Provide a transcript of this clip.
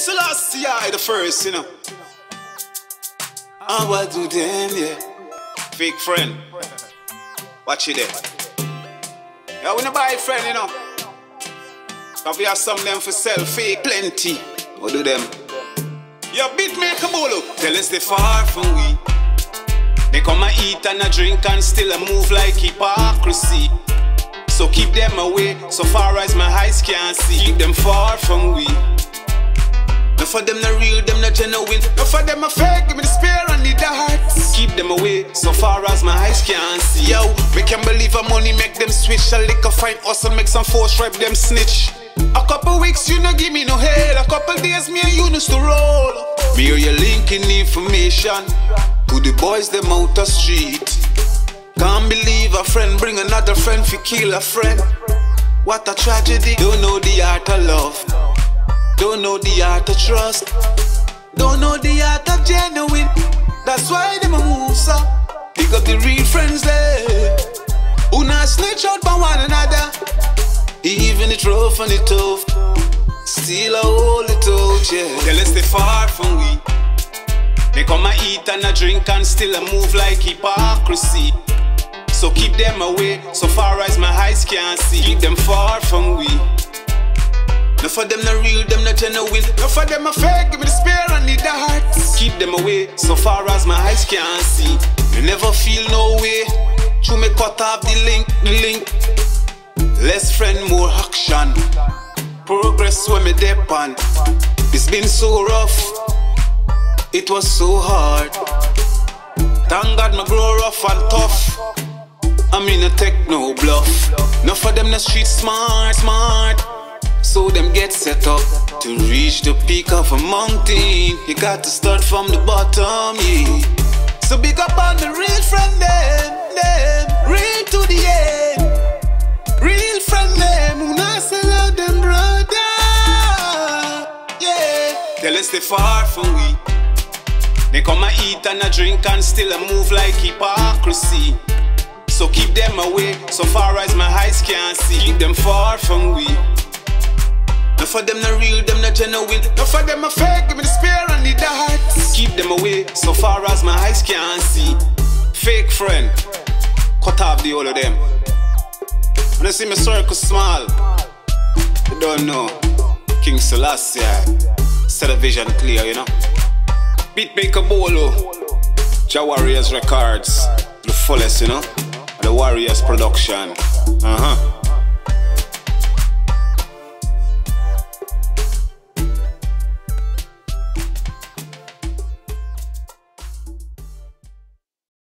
Selassie I the first, you know. I what do them, yeah. Fake friend. Watch it there. Yeah, we no buy friend, you know. Cause we have some of them for sell fake plenty. What do them? Your beat a bolo. Tell us they far from we. They come and eat and a drink and still a move like hypocrisy. So keep them away, so far as my eyes can see. Keep them far from we. For them not real, them not genuine. No for them a fake, give me the spear and the dart. Keep them away, so far as my eyes can see. Yo, we can believe our money make them switch. A liquor find hustle, make some force, rap them snitch. A couple weeks, you no give me no head. A couple days, me and you used to roll. Me or you linking information to the boys them out the street. Can't believe a friend bring another friend fi kill a friend. What a tragedy. Don't know the art of love. Don't know the art of trust. Don't know the art of genuine. That's why them a move so. Pick up the real friends there. Who not snitch out by one another. Even it rough and it tough. Still a hold it out, yeah. Tell us they far from we. They come and eat and a drink and still a move like hypocrisy. So keep them away, so far as my eyes can see. Keep them far from we. For them not real, them not genuine. No for them a fake, give me the spear and the dart. Keep them away, so far as my eyes can see. You never feel no way. To me cut off the link, the link. Less friend, more action. Progress when me depend. It's been so rough. It was so hard. Thank God me grow rough and tough. I mean, I take no bluff. Enough for them the street smart, smart. So them get set up to reach the peak of a mountain. You got to start from the bottom, yeah. So big up on the real friend them, them, real to the end. Real friend them, who not sell out them brother. Yeah. Tell us they far from we. They come and eat and a drink and still a move like hypocrisy. So keep them away, so far as my eyes can see. Keep them far from we. No for them not real, them not genuine. No for them a fake, give me the spear and the dart. Keep them away, so far as my eyes can see. Fake friend, cut off the all of them. When you see my circle small, you don't know. King Selassie, set a vision clear, you know. Beatmaker Bolo, Jah Warriors Records, the fullest, you know. The Warriors production. Uh huh.